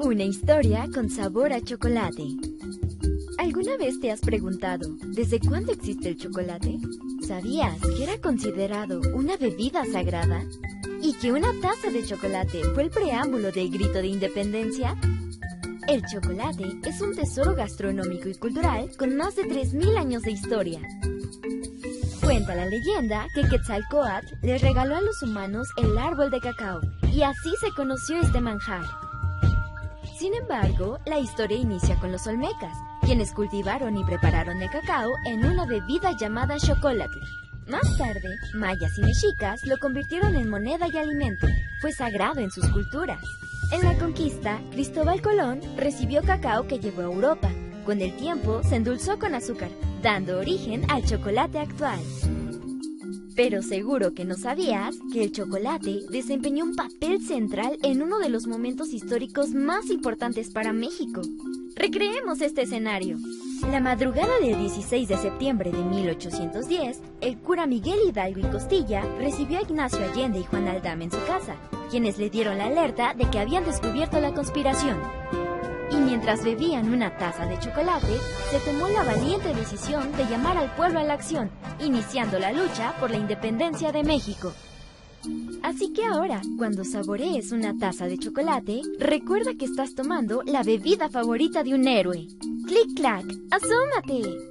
Una historia con sabor a chocolate. ¿Alguna vez te has preguntado desde cuándo existe el chocolate? ¿Sabías que era considerado una bebida sagrada? ¿Y que una taza de chocolate fue el preámbulo del grito de independencia? El chocolate es un tesoro gastronómico y cultural con más de 3.000 años de historia. Cuenta la leyenda que Quetzalcoatl le regaló a los humanos el árbol de cacao y así se conoció este manjar. Sin embargo, la historia inicia con los olmecas, quienes cultivaron y prepararon el cacao en una bebida llamada chocolate. Más tarde, mayas y mexicas lo convirtieron en moneda y alimento, fue sagrado en sus culturas. En la conquista, Cristóbal Colón recibió cacao que llevó a Europa. Con el tiempo, se endulzó con azúcar, dando origen al chocolate actual. Pero seguro que no sabías que el chocolate desempeñó un papel central en uno de los momentos históricos más importantes para México. Recreemos este escenario. La madrugada del 16 de septiembre de 1810, el cura Miguel Hidalgo y Costilla recibió a Ignacio Allende y Juan Aldama en su casa, quienes le dieron la alerta de que habían descubierto la conspiración. Y mientras bebían una taza de chocolate, se tomó la valiente decisión de llamar al pueblo a la acción, iniciando la lucha por la independencia de México. Así que ahora, cuando saborees una taza de chocolate, recuerda que estás tomando la bebida favorita de un héroe. ¡Clic-clac! ¡Asómate!